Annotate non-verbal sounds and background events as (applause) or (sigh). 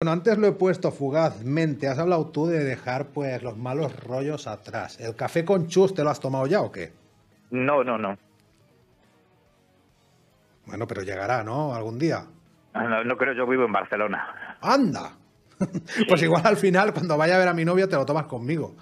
Bueno, antes lo he puesto fugazmente. Has hablado tú de dejar pues los malos rollos atrás. ¿El café con chus te lo has tomado ya o qué? No, no, no. Bueno, pero llegará, ¿no? Algún día. Ah, no, no creo, yo vivo en Barcelona. ¡Anda! (laughs) pues igual al final, cuando vaya a ver a mi novia, te lo tomas conmigo.